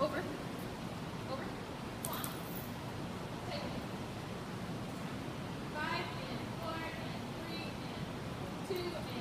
Over. Over. Take. Five and four and three and two and